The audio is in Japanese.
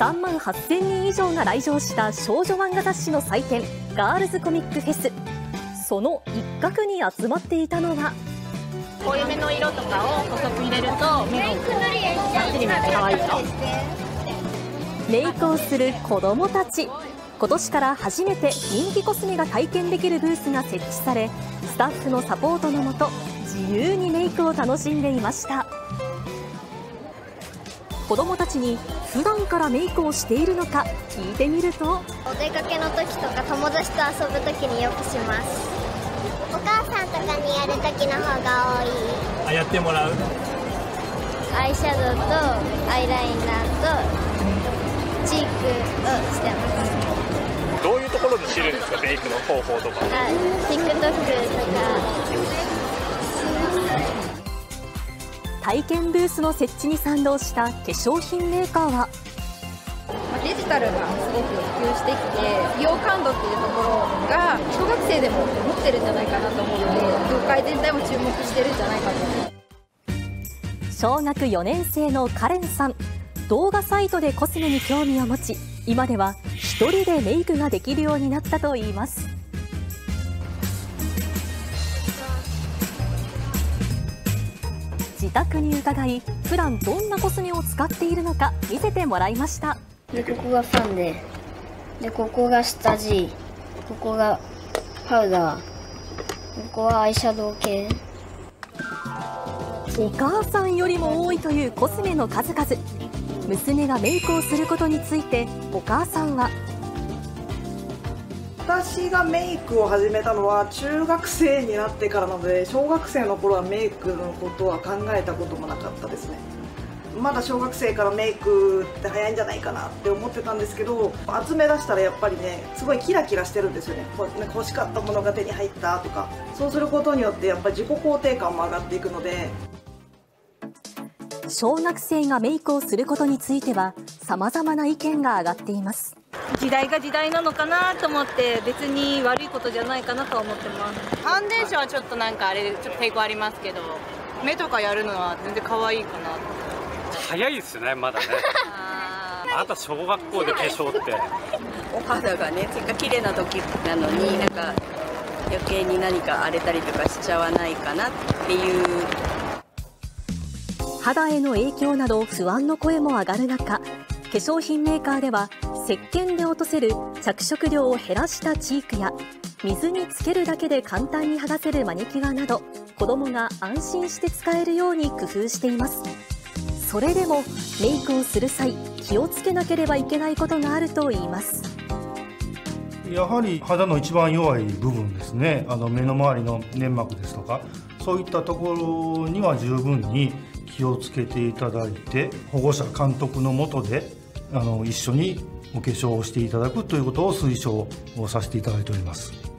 3万8000人以上が来場した少女漫画雑誌の祭典、ガールズコミックフェス。その一角に集まっていたのは、濃いめの色とかを細く入れると、目がバッチリ見えて可愛いよ。メイクをする子供たち。今年から初めて人気コスメが体験できるブースが設置され、スタッフのサポートのもと、自由にメイクを楽しんでいました。子供たちに普段からメイクをしているのか聞いてみると、お出かけの時とか友達と遊ぶ時によくします。お母さんとかにやる時の方が多い。あやってもらう？アイシャドウとアイライナーとチークをしてます。どういうところで知るんですか？メイクの方法とか。あ TikTok とか体験ブースの設置に賛同した化粧品メーカーは、デジタルがすごく普及してきて、美容感度っていうところが、小学生でも持ってるんじゃないかなと思うので、業界全体も注目してるんじゃないかと。小学4年生のカレンさん。動画サイトでコスメに興味を持ち、今では一人でメイクができるようになったといいます。自宅に伺い、普段どんなコスメを使っているのか見せてもらいました。でここがファンででここが下地ここがパウダーここはアイシャドウ系お母さんよりも多いというコスメの数々。娘がメイクをすることについて、お母さんは。私がメイクを始めたのは中学生になってからなので小学生の頃はメイクのことは考えたこともなかったですね。まだ小学生からメイクって早いんじゃないかなって思ってたんですけど集め出したらやっぱりねすごいキラキラしてるんですよね。欲しかったものが手に入ったとかそうすることによってやっぱり自己肯定感も上がっていくので。小学生がメイクをすることについては、様々な意見が上がっています。時代が時代なのかなと思って別に悪いことじゃないかなとは思ってます。ファンデーションはちょっとなんかあれ、ちょっと抵抗ありますけど、目とかやるのは全然可愛いかなと。早いですねまだね。まだ小学校で化粧って。お肌がねせっかく綺麗な時なのになんか余計に何か荒れたりとかしちゃわないかなっていう。肌への影響など不安の声も上がる中、化粧品メーカーでは、石鹸で落とせる着色料を減らしたチークや、水につけるだけで簡単に剥がせるマニキュアなど、子供が安心して使えるように工夫しています。それでも、メイクをする際、気をつけなければいけないことがあるといいます。やはり肌の一番弱い部分ですねあの目の周りの粘膜ですとかそういったところには十分に気をつけていただいて保護者監督のもとであの一緒にお化粧をしていただくということを推奨をさせていただいております。